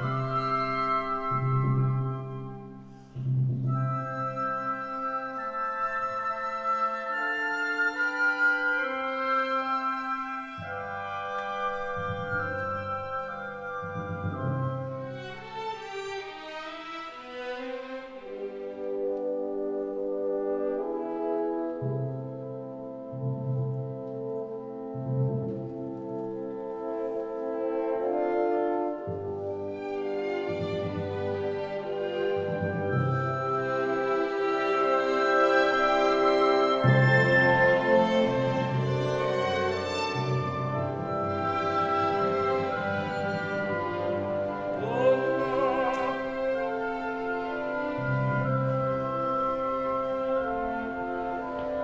Bye.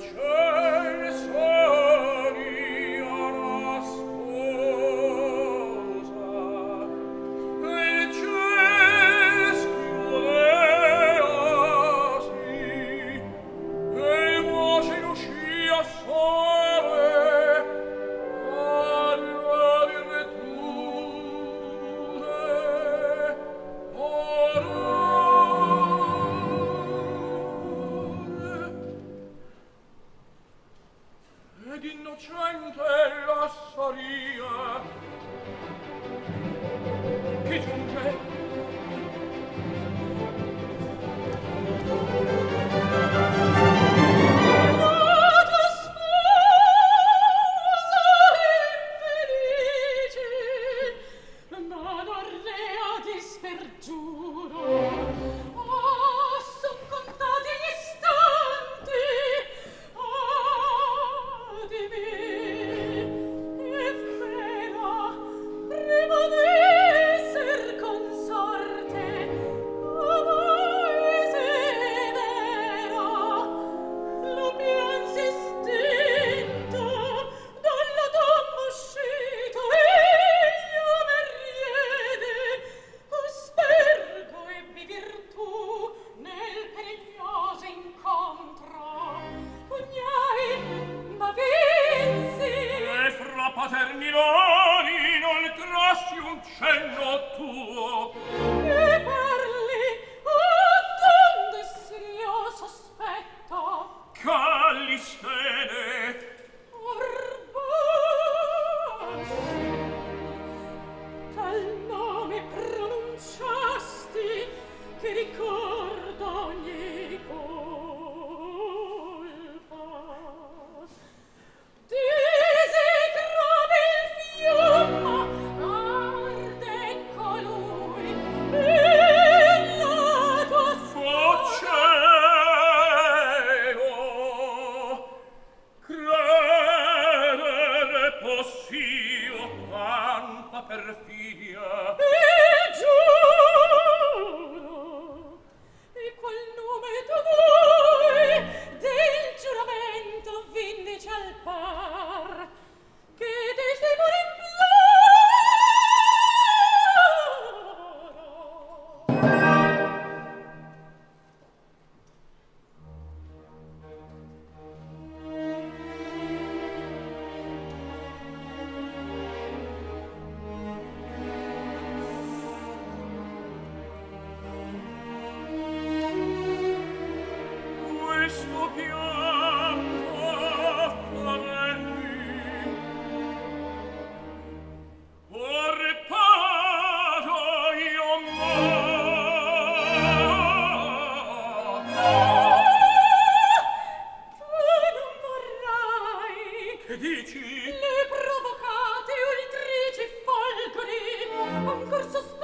church! ed innocente lassaria. Chi giunge? Callistene che dici? Le provocate ultrici falconi, ancor sospirate,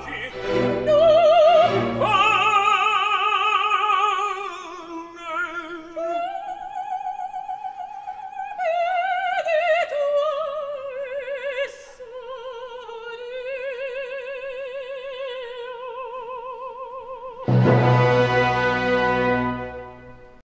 去。